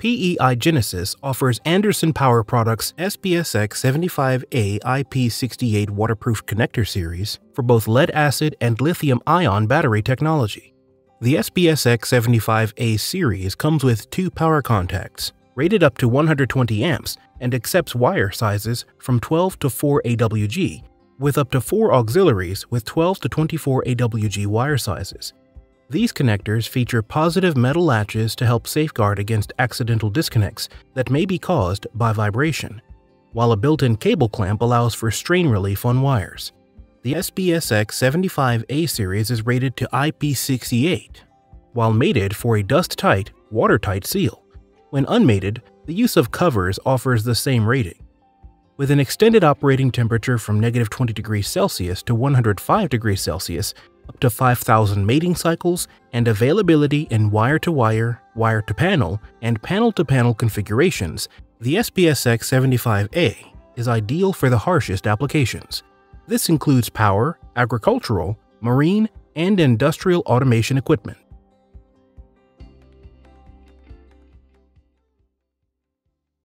PEI Genesis offers Anderson Power Products SBSX 75A IP68 waterproof connector series for both lead acid and lithium ion battery technology. The SBSX 75A series comes with two power contacts, rated up to 120 amps, and accepts wire sizes from 12 to 4 AWG, with up to 4 auxiliaries with 12 to 24 AWG wire sizes. These connectors feature positive metal latches to help safeguard against accidental disconnects that may be caused by vibration, while a built-in cable clamp allows for strain relief on wires. The SBSX75A series is rated to IP68, while mated for a dust-tight, watertight seal. When unmated, the use of covers offers the same rating. With an extended operating temperature from negative 20 degrees Celsius to 105 degrees Celsius, up to 5,000 mating cycles, and availability in wire-to-wire, wire-to-panel, and panel-to-panel configurations, the SBSX 75A is ideal for the harshest applications. This includes power, agricultural, marine, and industrial automation equipment.